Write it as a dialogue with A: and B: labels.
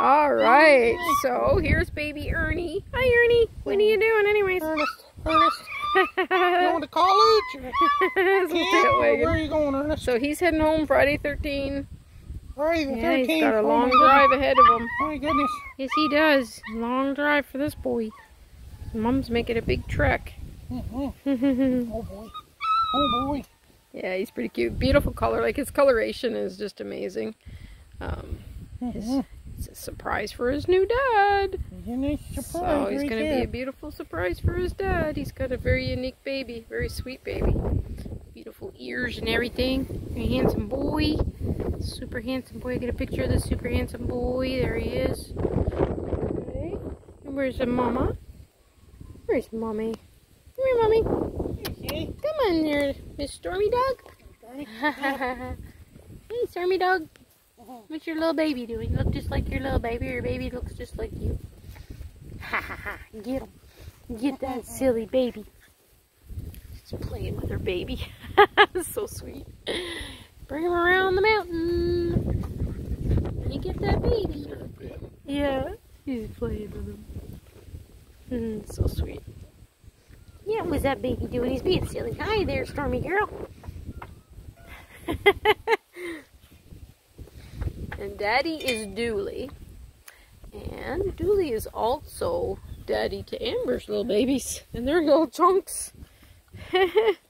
A: All right, so here's baby Ernie. Hi, Ernie. What are you doing, anyways?
B: Ernest, Ernest, going to college? Yeah, where are you going, Ernest?
A: So he's heading home Friday 13.
B: Friday the
A: Yeah,
B: 13th.
A: he's got a
B: Oh,
A: long
B: my
A: drive ahead of him.
B: goodness. My goodness.
A: Yes, he does. Long drive for this boy. Mom's making a big trek.
B: Mhm. Oh boy. Oh boy.
A: Yeah, he's pretty cute. Beautiful color. Like his coloration is just amazing. Um, his,
B: Mhm.
A: It's a surprise for his new dad.
B: Surprise
A: So he's
B: right
A: going to be a beautiful surprise for his dad. He's got a very unique baby, very sweet baby. Beautiful ears and everything. Very handsome boy. Super handsome boy. Get a picture of this super handsome boy. There he is. Okay. And where's the mama? Where's mommy? Come here, mommy.
B: Okay.
A: Come on there, Miss Stormy Dog. hey, Stormy Dog. What's your little baby doing? Look just like your little baby. Your baby looks just like you. Ha ha ha. Get him. Get that silly baby. She's playing with her baby. so sweet. Bring him around the mountain. Let me get that baby. Yeah. He's playing with him. Mm, so sweet. Yeah, what's that baby doing? He's being silly. Hi there, Stormy girl. Daddy is Dooley. And Dooley is also daddy to Amber's little babies. And they're little chunks.